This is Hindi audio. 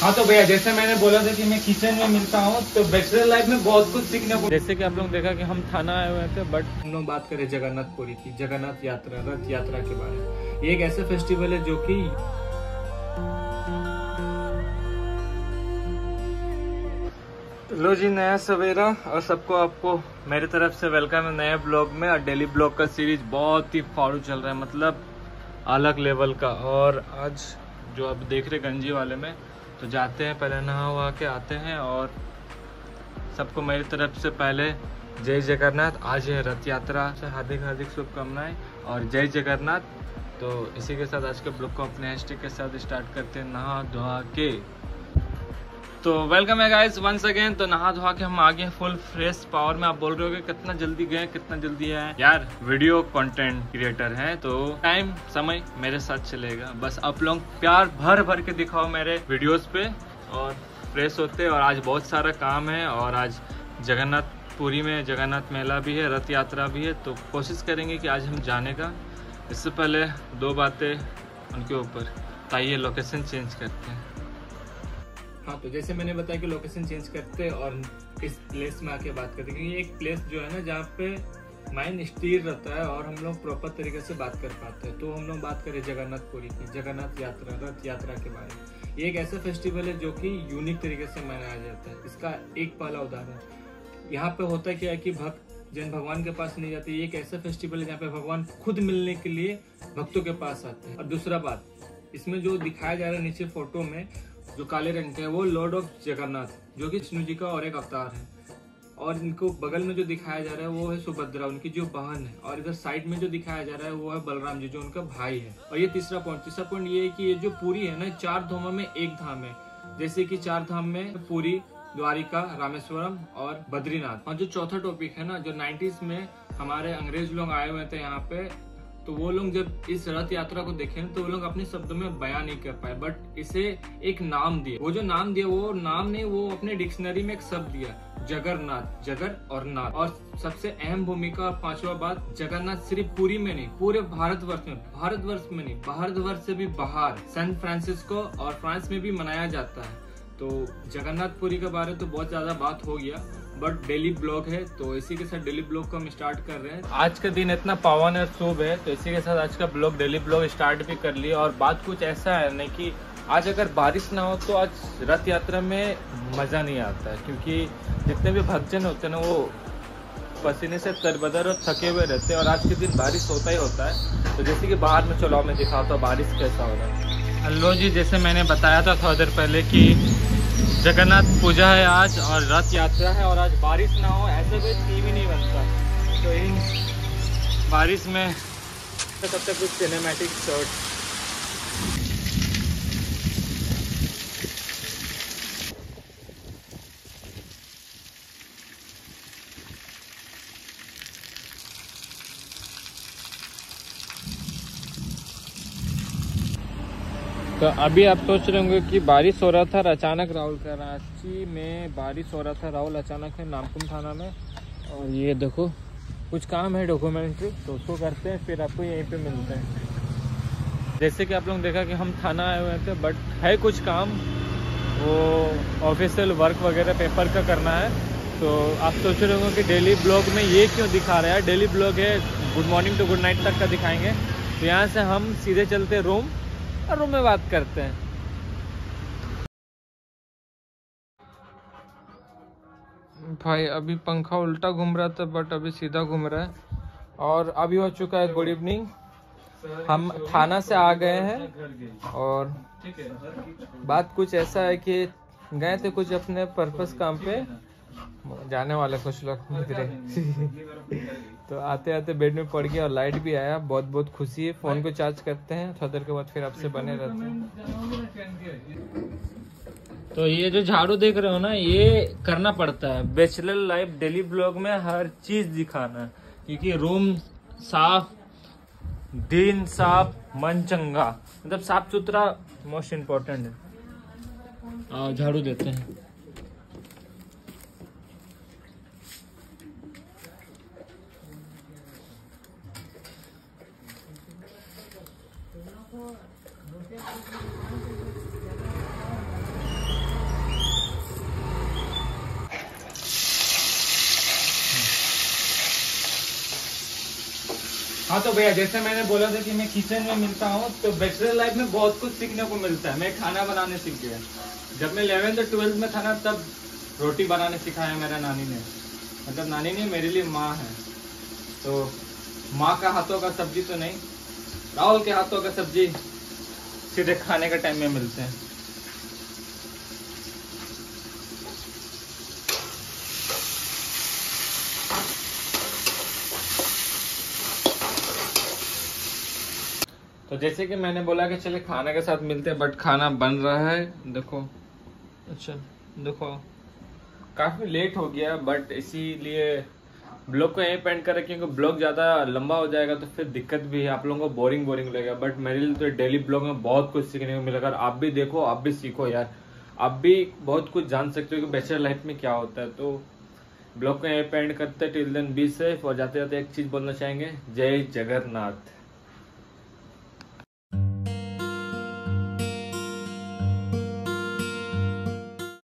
हाँ तो भैया जैसे मैंने बोला था कि मैं किचन में मिलता हूँ तो बैचलर लाइफ में बहुत कुछ सीखने को जैसे कि आप लोग देखा कि हम थाना आए हुए थे बट हम लोग बात करें जगन्नाथपुरी की जगन्नाथ यात्रा रथ यात्रा के बारे में। ये एक ऐसा फेस्टिवल है जो कि लो जी नया सवेरा और सबको आपको मेरी तरफ़ से वेलकम है नए ब्लॉग में और डेली ब्लॉग का सीरीज़ बहुत ही फाड़ू चल रहा है मतलब अलग लेवल का। और आज जो आप देख रहे गंजी वाले में तो जाते हैं, पहले नहा वहा के आते हैं और सबको मेरी तरफ़ से पहले जय जगन्नाथ। आज है रथ यात्रा से हार्दिक हार्दिक शुभकामनाएँ और जय जगन्नाथ। तो इसी के साथ आज के ब्लॉग को अपने हैशटैग के साथ स्टार्ट करते हैं नहा धोआ के। तो वेलकम है गाइस वंस अगेन तो नहा धोआ के हम आ गए फुल फ्रेश पावर में। आप बोल रहे हो कितना जल्दी गए कितना जल्दी आए यार वीडियो कंटेंट क्रिएटर है तो टाइम समय मेरे साथ चलेगा। बस आप लोग प्यार भर भर के दिखाओ मेरे वीडियोस पे और फ्रेश होते। और आज बहुत सारा काम है और आज जगन्नाथ पुरी में जगन्नाथ मेला भी है, रथ यात्रा भी है। तो कोशिश करेंगे कि आज हम जाने का। इससे पहले दो बातें उनके ऊपर। ताइए लोकेशन चेंज करते हैं। हाँ तो जैसे मैंने बताया कि लोकेशन चेंज करते और इस प्लेस में आके बात करते, क्योंकि एक प्लेस जो है ना, जहाँ पे माइंड स्थिर रहता है और हम लोग प्रॉपर तरीके से बात कर पाते हैं। तो हम लोग बात करें जगन्नाथपुरी की, जगन्नाथ यात्रा, रथ यात्रा के बारे में। ये एक ऐसा फेस्टिवल है जो कि यूनिक तरीके से मनाया जाता है। इसका एक पहला उदाहरण। यहाँ पे होता क्या है कि भक्त जन भगवान के पास नहीं जाते, ये एक ऐसा फेस्टिवल है जहाँ पे भगवान खुद मिलने के लिए भक्तों के पास आते हैं। और दूसरा बात, इसमें जो दिखाया जा रहा है नीचे फ़ोटो में जो काले रंग के है, वो लॉर्ड ऑफ़ जगन्नाथ जो कि विष्णु जी का और एक अवतार है। और इनको बगल में जो दिखाया जा रहा है, वो है सुभद्रा, उनकी जो बहन है। और इधर साइड में जो दिखाया जा रहा है, वो है बलराम जी, जो उनका भाई है। और ये तीसरा पॉइंट तीसरा पॉइंट ये है कि ये जो पूरी है ना, चार धामों में एक धाम है। जैसे कि चार धाम में पूरी द्वारिका, रामेश्वरम और बद्रीनाथ। और जो चौथा टॉपिक है ना, जो नाइन्टीज में हमारे अंग्रेज़ लोग आए हुए थे यहाँ पे तो वो लोग जब इस रथ यात्रा को देखे तो वो लोग अपने शब्दों में बयान नहीं कर पाए बट इसे एक नाम दिया। वो जो नाम दिया, वो नाम नहीं, वो अपने डिक्शनरी में एक शब्द दिया, जगरनाथ, जगर और नाथ। और सबसे अहम भूमिका और पांचवा बात जगन्नाथ सिर्फ़ पूरी में नहीं, पूरे भारतवर्ष में भारतवर्ष में नहीं, भारतवर्ष से भी बाहर, सैन फ्रांसिस्को और फ्रांस में भी मनाया जाता है। तो जगन्नाथपुरी के बारे में तो बहुत ज़्यादा बात हो गया। बट डेली ब्लॉग है तो इसी के साथ डेली ब्लॉग को हम स्टार्ट कर रहे हैं। आज का दिन इतना पावन और शुभ है तो इसी के साथ आज का ब्लॉग, डेली ब्लॉग स्टार्ट भी कर लिया। और बात कुछ ऐसा है नहीं कि आज अगर बारिश ना हो तो आज रथ यात्रा में मज़ा नहीं आता। क्योंकि जितने भी भक्तजन होते हैं ना, वो पसीने से तरबदर और थके हुए रहते हैं। और आज के दिन बारिश होता ही होता है। तो जैसे कि बाहर में चलो मैं दिखाता हूँ, बारिश कैसा हो रहा है। हेलो जी, जैसे मैंने बताया था थोड़ा देर पहले कि जगन्नाथ पूजा है आज और रथ यात्रा है और आज बारिश ना हो, ऐसे कोई थीम ही नहीं बनता। तो इन बारिश में सबसे कुछ सिनेमैटिक शॉट तो अभी आप सोच रहे होंगे कि बारिश हो रहा था और अचानक राहुल कराची में बारिश हो रहा था, राहुल अचानक है नामकुम थाना में। और ये देखो, कुछ काम है डॉक्यूमेंट्री तो उसको करते हैं, फिर आपको यहीं पे मिलते हैं। जैसे कि आप लोग देखा कि हम थाना आए हुए थे बट है कुछ काम, वो ऑफिशियल वर्क वगैरह पेपर का करना है। तो आप सोच रहे होंगे कि डेली ब्लॉग में ये क्यों दिखा रहा है? डेली ब्लॉग है good morning to good night तक का दिखाएँगे। तो यहाँ से हम सीधे चलते रूम और रूम में बात करते हैं। भाई, अभी पंखा उल्टा घूम रहा था बट अभी सीधा घूम रहा है। और अभी हो चुका है गुड इवनिंग हम थाना से आ गए हैं और बात कुछ ऐसा है कि गए थे कुछ अपने पर्पस काम पे। जाने वाले कुछ लोग। तो आते आते बेड में पड़ गया और लाइट भी आया। बहुत बहुत खुशी है। फ़ोन को चार्ज करते हैं। थोड़ा देर के बाद फिर आपसे बने रहते हैं। तो ये जो झाड़ू देख रहे हो ना, ये करना पड़ता है। बैचलर लाइफ डेली ब्लॉग में हर चीज़ दिखाना क्योंकि रूम साफ़, दिन साफ़, मन चंगा। मतलब साफ़ सुथरा मोस्ट इम्पोर्टेंट है झाड़ू देते हैं। हाँ तो भैया, जैसे मैंने बोला था कि मैं किचन में मिलता हूँ तो बैचलर लाइफ में बहुत कुछ सीखने को मिलता है। मैं खाना बनाने सीख गया। जब मैं इलेवेंथ और ट्वेल्थ में था ना, तब रोटी बनाने सिखाया मेरा नानी ने। मतलब नानी ने मेरे लिए माँ है। तो माँ का हाथों का सब्ज़ी तो नहीं राहुल के हाथों का सब्ज़ी सीधे खाने के टाइम में मिलते हैं। तो जैसे कि मैंने बोला कि चले खाने के साथ मिलते हैं बट खाना बन रहा है। देखो। अच्छा देखो। काफ़ी लेट हो गया बट इसीलिए ब्लॉग को यहीं पेंट करें क्योंकि ब्लॉग ज़्यादा लंबा हो जाएगा तो फिर दिक्कत भी है। आप लोगों को बोरिंग बोरिंग लगेगा। बट मेरे लिए तो डेली ब्लॉग में बहुत कुछ सीखने को मिलेगा। आप भी देखो, आप भी सीखो यार। आप भी बहुत कुछ जान सकते हो कि बैचलर लाइफ में क्या होता है। तो ब्लॉग को यहीं पेंट करते टिल देन बी सेफ़ और जाते जाते एक चीज़ बोलना चाहेंगे। जय जगन्नाथ।